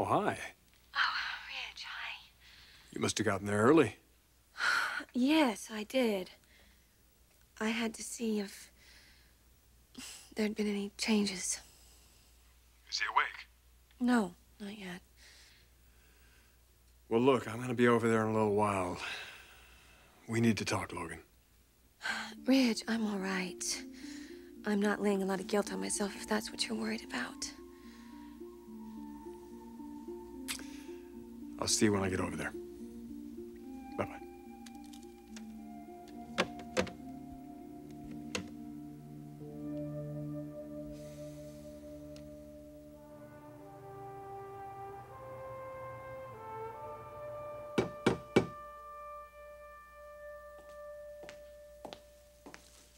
Oh, hi. Oh, Ridge, hi. You must have gotten there early. Yes, I did. I had to see if there'd been any changes. Is he awake? No, not yet. Well, look, I'm gonna be over there in a little while. We need to talk, Logan. Ridge, I'm all right. I'm not laying a lot of guilt on myself if that's what you're worried about. I'll see you when I get over there. Bye bye.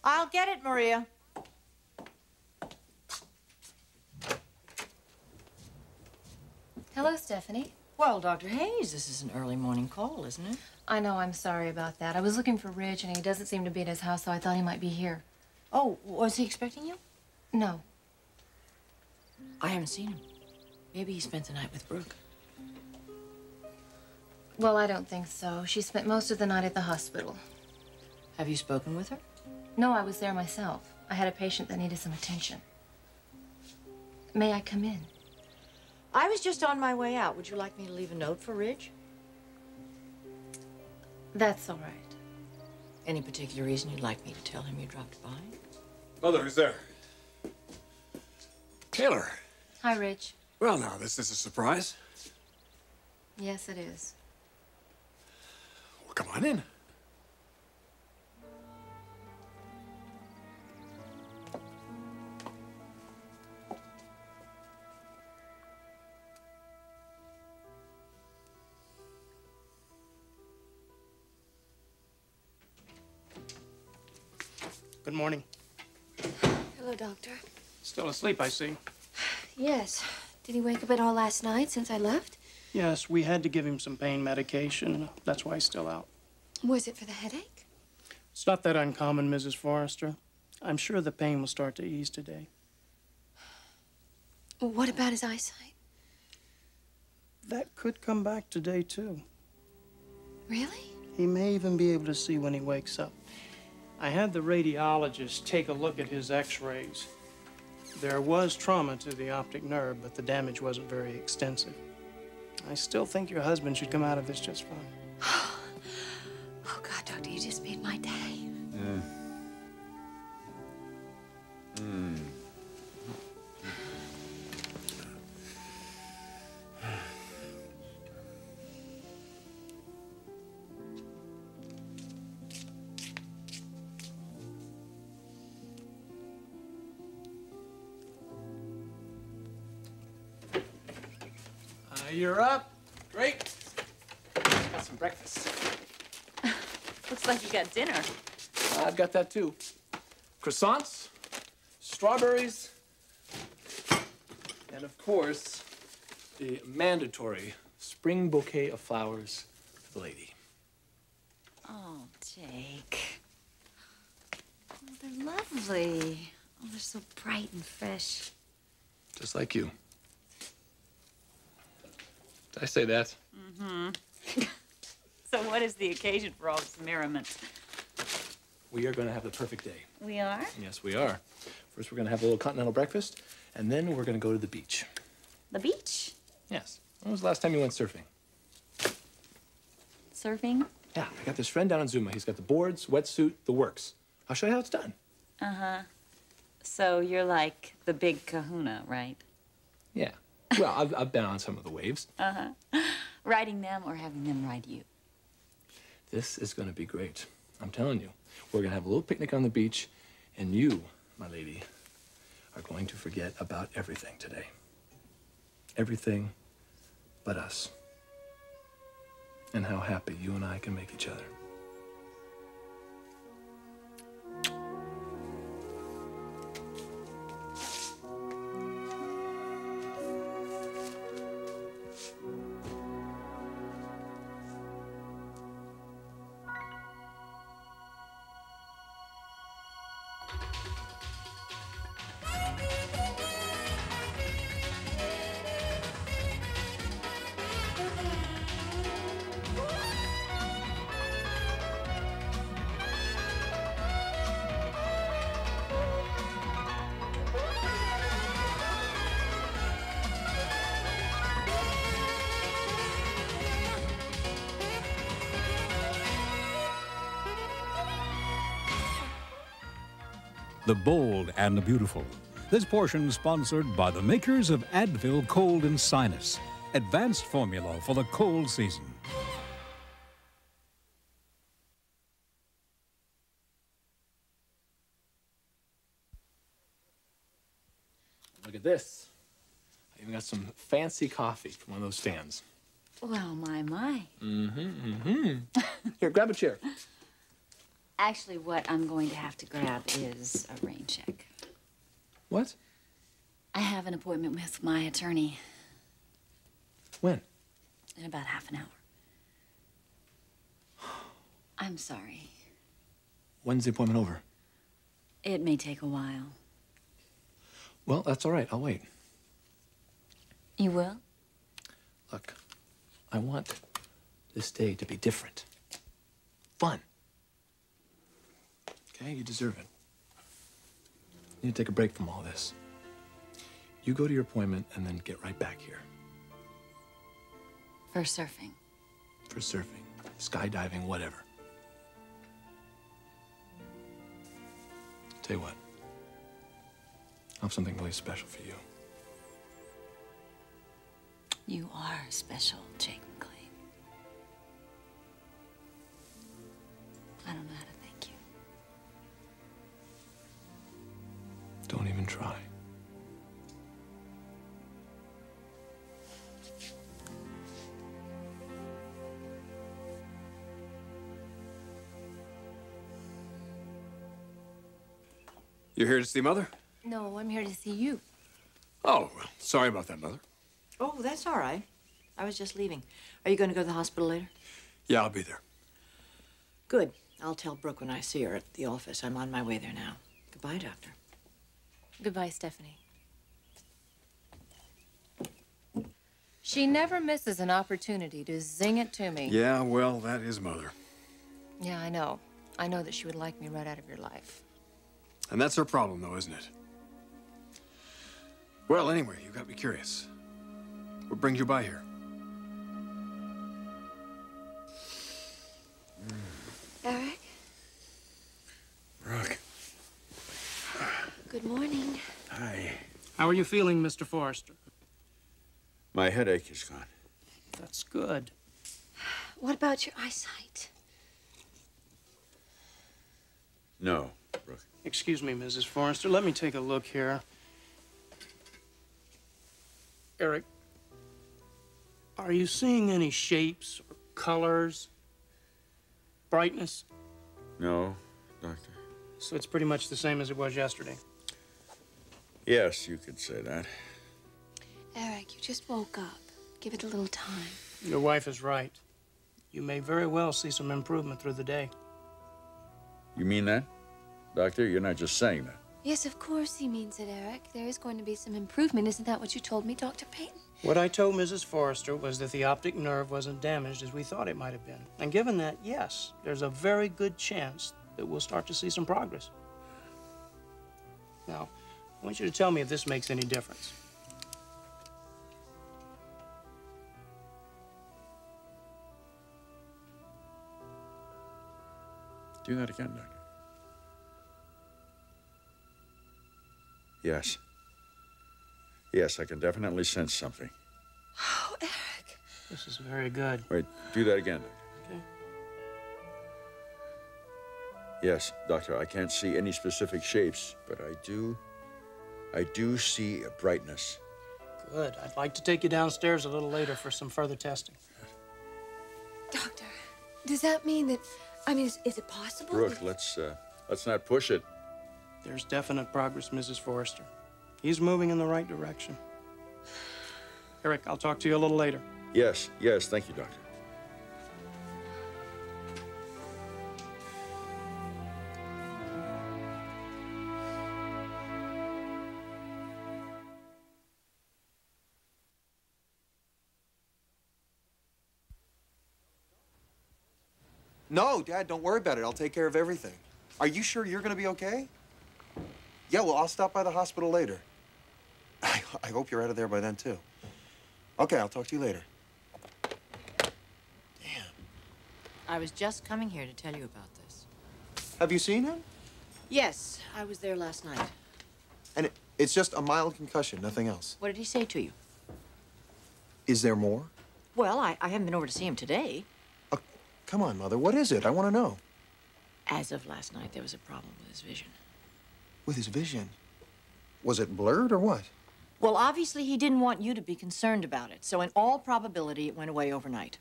I'll get it, Maria. Hello, Stephanie. Well, Dr. Hayes, this is an early morning call, isn't it? I know, I'm sorry about that. I was looking for Ridge, and he doesn't seem to be at his house, so I thought he might be here. Oh, was he expecting you? No. I haven't seen him. Maybe he spent the night with Brooke. Well, I don't think so. She spent most of the night at the hospital. Have you spoken with her? No, I was there myself. I had a patient that needed some attention. May I come in? I was just on my way out. Would you like me to leave a note for Ridge? That's all right. Any particular reason you'd like me to tell him you dropped by? Mother, who's there? Taylor. Hi, Ridge. Well, now, this is a surprise. Yes, it is. Well, come on in. Morning. Hello, Doctor. Still asleep, I see. Yes. Did he wake up at all last night since I left? Yes, we had to give him some pain medication. That's why he's still out. Was it for the headache? It's not that uncommon, Mrs. Forrester. I'm sure the pain will start to ease today. What about his eyesight? That could come back today, too. Really? He may even be able to see when he wakes up. I had the radiologist take a look at his x-rays. There was trauma to the optic nerve, but the damage wasn't very extensive. I still think your husband should come out of this just fine. Oh, God, Doctor, you just made my day. Uh, you're up. Great. Got some breakfast. Looks like you got dinner. I've got that too. Croissants, strawberries, and of course, the mandatory spring bouquet of flowers for the lady. Oh, Jake. Oh, they're lovely. Oh, they're so bright and fresh. Just like you. Did I say that? Mm-hmm. So, what is the occasion for all this merriment? We are going to have the perfect day. We are? Yes, we are. First, we're going to have a little continental breakfast, and then we're going to go to the beach. The beach? Yes. When was the last time you went surfing? Surfing? Yeah, I got this friend down in Zuma. He's got the boards, wetsuit, the works. I'll show you how it's done. Uh huh. So, you're like the big kahuna, right? Yeah. Well, I've, I've been on some of the waves. Uh huh. Riding them or having them ride you? This is going to be great. I'm telling you. We're going to have a little picnic on the beach, and you, my lady, are going to forget about everything today. Everything but us. And how happy you and I can make each other. The bold and the beautiful. This portion is sponsored by the makers of Advil Cold and Sinus, advanced formula for the cold season. Look at this. I even got some fancy coffee from one of those stands. Well, my, my. Mm-hmm. Here, grab a chair. Actually, what I'm going to have to grab is a rain check. What? I have an appointment with my attorney When? in about half an hour. I'm sorry. When's the appointment over? It may take a while. Well, that's all right. I'll wait. You will? Look, I want this day to be different. Fun. Okay, you deserve it. You need to take a break from all this. You go to your appointment and then get right back here For surfing. for surfing, skydiving, whatever. Tell you what, I have something really special for you. You are special, Jake MacLaine. I don't know how to Don't even try. You're here to see Mother? No, I'm here to see you. Oh, well, sorry about that, Mother. Oh, that's all right. I was just leaving. Are you going to go to the hospital later? Yeah, I'll be there. Good. I'll tell Brooke when I see her at the office. I'm on my way there now. Goodbye, Doctor. Goodbye, Stephanie. She never misses an opportunity to zing it to me. Yeah, well, that is Mother. Yeah, I know. I know that she would like me right out of your life. And that's her problem, though, isn't it? Well, anyway, you got me curious. What brings you by here? How are you feeling, Mr. Forrester? My headache is gone. That's good. What about your eyesight? No, Brooke. Excuse me, Mrs. Forrester. Let me take a look here. Eric, are you seeing any shapes or colors? Brightness? No, Doctor. So it's pretty much the same as it was yesterday. Yes, you could say that. Eric, you just woke up. Give it a little time. Your wife is right. You may very well see some improvement through the day. You mean that? Doctor, you're not just saying that. Yes, of course he means it, Eric. There is going to be some improvement. Isn't that what you told me, Dr. Peyton? What I told Mrs. Forrester was that the optic nerve wasn't damaged as we thought it might have been. And given that, yes, there's a very good chance that we'll start to see some progress. Now, I want you to tell me if this makes any difference. Do that again, Doctor. Yes. Yes, I can definitely sense something. Oh, Eric. This is very good. Wait, do that again, Doctor. Okay. Yes, Doctor, I can't see any specific shapes, but I do. I do see a brightness. Good. I'd like to take you downstairs a little later for some further testing. Doctor, does that mean that, I mean, is, is it possible? Brooke, that- let's uh, let's not push it. There's definite progress, Mrs. Forrester. He's moving in the right direction. Eric, I'll talk to you a little later. Yes, yes, thank you, Doctor. No, Dad, don't worry about it. I'll take care of everything. Are you sure you're gonna be okay? Yeah, well, I'll stop by the hospital later. I, I hope you're out of there by then, too. Okay, I'll talk to you later. Damn. I was just coming here to tell you about this. Have you seen him? Yes, I was there last night. And it, it's just a mild concussion, nothing else. What did he say to you? Is there more? Well, I, I haven't been over to see him today. Come on, Mother, what is it? I want to know. As of last night, there was a problem with his vision. With his vision? Was it blurred or what? Well, obviously, he didn't want you to be concerned about it, so in all probability, it went away overnight.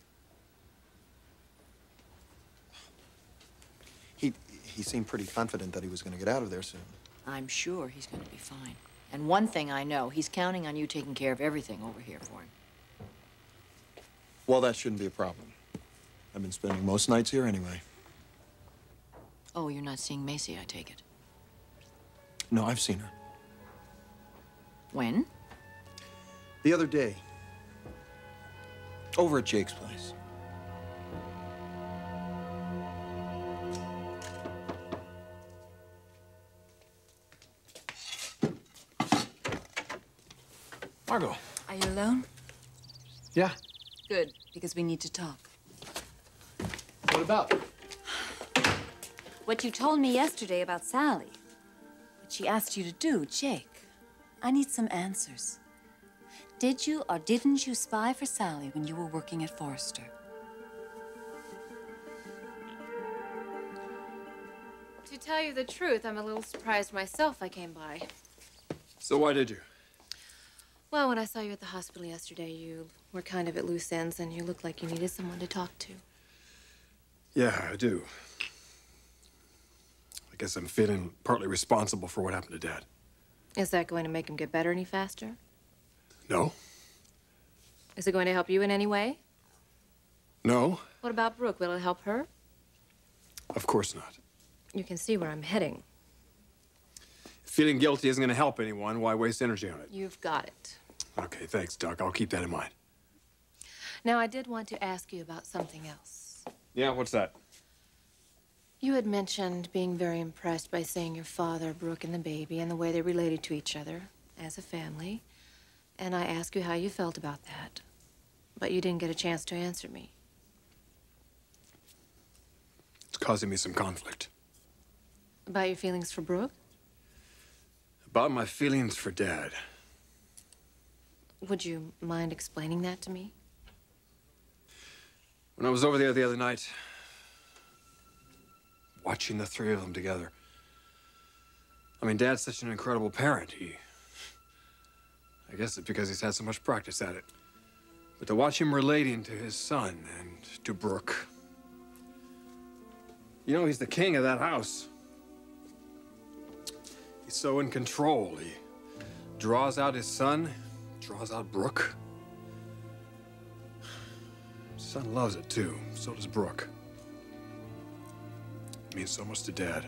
He, he seemed pretty confident that he was going to get out of there soon. I'm sure he's going to be fine. And one thing I know, he's counting on you taking care of everything over here for him. Well, that shouldn't be a problem. I've been spending most nights here anyway. Oh, you're not seeing Macy, I take it. No, I've seen her. When? The other day. Over at Jake's place. Margo. Are you alone? Yeah. Good, because we need to talk. What about? What you told me yesterday about Sally. What she asked you to do, Jake. I need some answers. Did you or didn't you spy for Sally when you were working at Forrester? To tell you the truth, I'm a little surprised myself I came by. So why did you? Well, when I saw you at the hospital yesterday, you were kind of at loose ends and you looked like you needed someone to talk to. Yeah, I do. I guess I'm feeling partly responsible for what happened to Dad. Is that going to make him get better any faster? No? Is it going to help you in any way? No? What about Brooke? Will it help her? Of course not. You can see where I'm heading. Feeling guilty isn't going to help anyone. Why waste energy on it? You've got it. Okay, thanks, Doc. I'll keep that in mind. Now, I did want to ask you about something else. Yeah, what's that? You had mentioned being very impressed by seeing your father, Brooke, and the baby, and the way they related to each other as a family. And I asked you how you felt about that. But you didn't get a chance to answer me. It's causing me some conflict. About your feelings for Brooke? About my feelings for Dad. Would you mind explaining that to me? When I was over there the other night, watching the three of them together. I mean, Dad's such an incredible parent. He. I guess it's because he's had so much practice at it. But to watch him relating to his son and to Brooke. You know, he's the king of that house. He's so in control. He draws out his son, draws out Brooke. Son loves it too. So does Brooke. It means so much to Dad.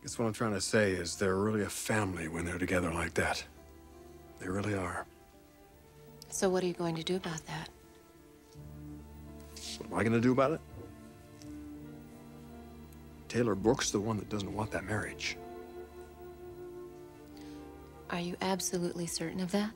Guess what I'm trying to say is they're really a family when they're together like that. They really are. So, what are you going to do about that? What am I gonna do about it? Taylor Brooks the one that doesn't want that marriage. Are you absolutely certain of that?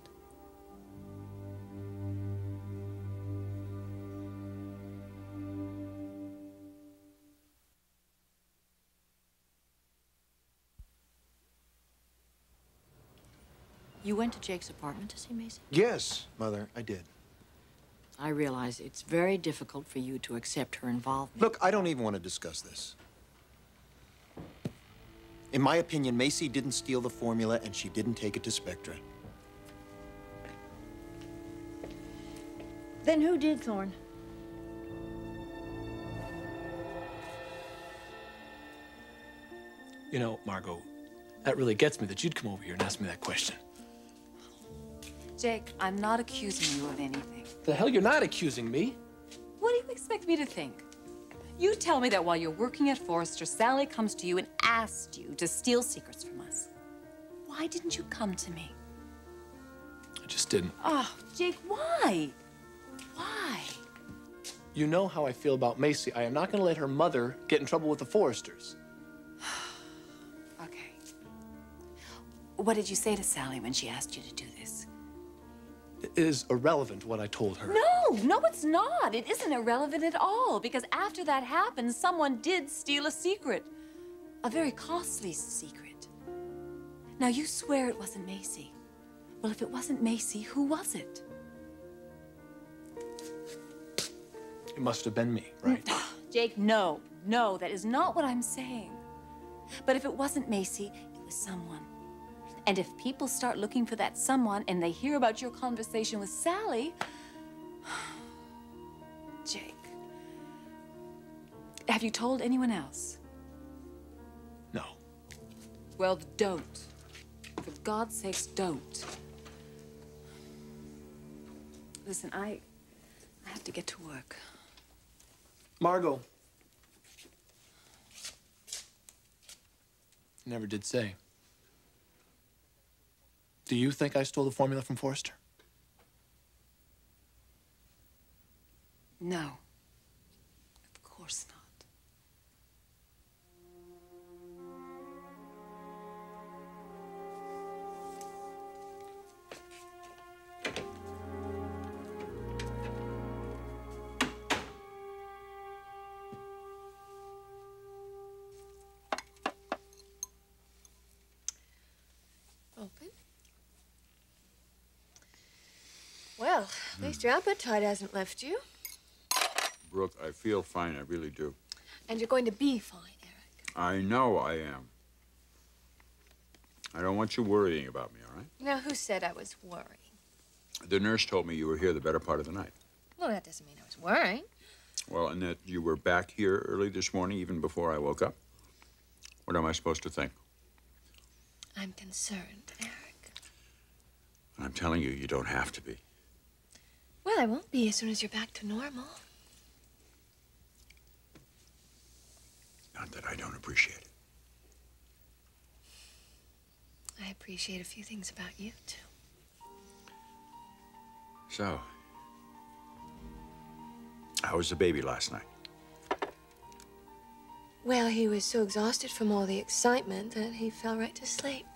You went to Jake's apartment to see Macy? Yes, Mother, I did. I realize it's very difficult for you to accept her involvement. Look, I don't even want to discuss this. In my opinion, Macy didn't steal the formula and she didn't take it to Spectra. Then who did, Thorne? You know, Margo, that really gets me that you'd come over here and ask me that question. Jake, I'm not accusing you of anything. The hell, you're not accusing me. What do you expect me to think? You tell me that while you're working at Forrester, Sally comes to you and asked you to steal secrets from us. Why didn't you come to me? I just didn't. Oh, Jake, why? Why? You know how I feel about Macy. I am not going to let her mother get in trouble with the Forresters. Okay. What did you say to Sally when she asked you to do this? Is irrelevant what I told her. No, no, it's not. It isn't irrelevant at all because after that happened, someone did steal a secret. A very costly secret. Now, you swear it wasn't Macy. Well, if it wasn't Macy, who was it? It must have been me, right? Jake, no. No, that is not what I'm saying. But if it wasn't Macy, it was someone. And if people start looking for that someone and they hear about your conversation with Sally, Jake, have you told anyone else? No. Well, don't. For God's sakes, don't. Listen, I, I have to get to work. Margo. Never did say. Do you think I stole the formula from Forrester? No. Well, at least your appetite hasn't left you. Brooke, I feel fine. I really do. And you're going to be fine, Eric. I know I am. I don't want you worrying about me, all right? Now, who said I was worrying? The nurse told me you were here the better part of the night. Well, that doesn't mean I was worrying. Well, and that you were back here early this morning, even before I woke up. What am I supposed to think? I'm concerned, Eric. I'm telling you, you don't have to be. Well, I won't be as soon as you're back to normal. Not that I don't appreciate it. I appreciate a few things about you, too. So, how was the baby last night? Well, he was so exhausted from all the excitement that he fell right to sleep.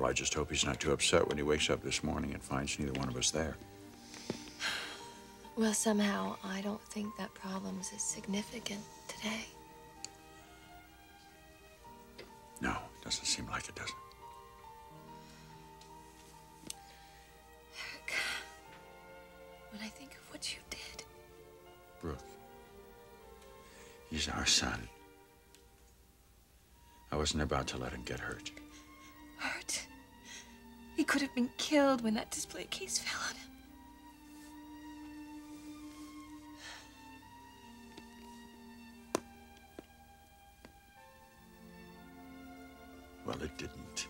Well, I just hope he's not too upset when he wakes up this morning and finds neither one of us there. Well, somehow, I don't think that problem's as significant today. No, it doesn't seem like it, does it? Eric, when I think of what you did, Brooke, he's our son. I wasn't about to let him get hurt. Could have been killed when that display case fell on him. Well, it didn't.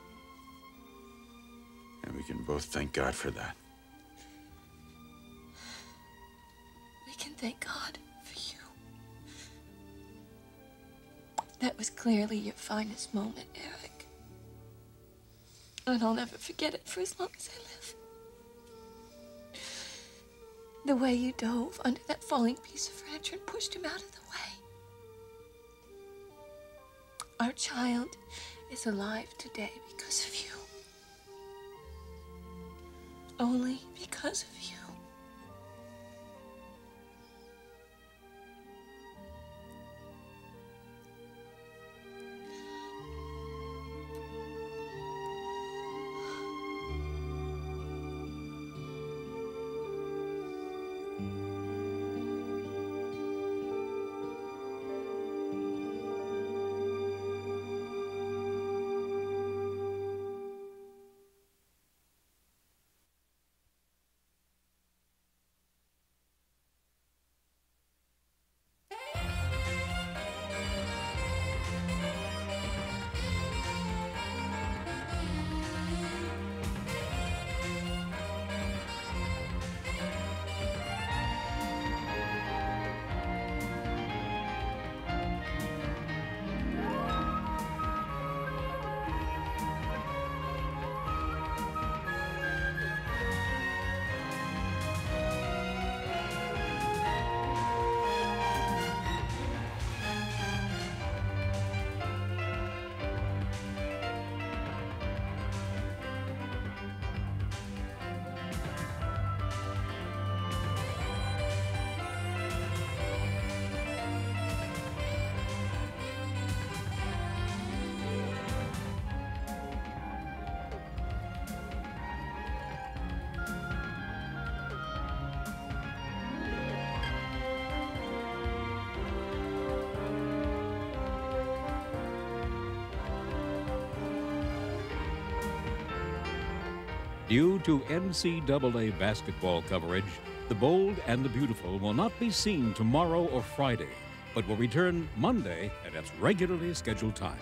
And we can both thank God for that. We can thank God for you. That was clearly your finest moment, Eric. And I'll never forget it for as long as I live. The way you dove under that falling piece of furniture and pushed him out of the way. Our child is alive today because of you. Only because of you. Due to NCAA basketball coverage, The Bold and the Beautiful will not be seen tomorrow or Friday, but will return Monday at its regularly scheduled time.